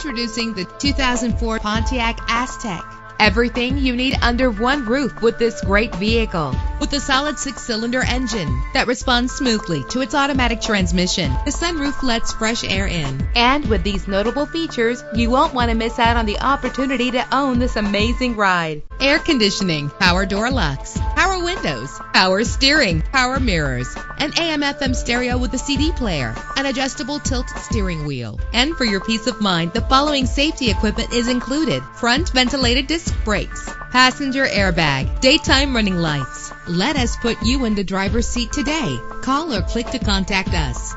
Introducing the 2004 Pontiac Aztek. Everything you need under one roof with this great vehicle. With a solid six cylinder engine that responds smoothly to its automatic transmission, the sunroof lets fresh air in. And with these notable features, you won't want to miss out on the opportunity to own this amazing ride. Air conditioning, power door locks, power windows, power steering, power mirrors, an AM FM stereo with a CD player, an adjustable tilt steering wheel. And for your peace of mind, the following safety equipment is included. Front ventilated disc brakes, passenger airbag, daytime running lights. Let us put you in the driver's seat today. Call or click to contact us.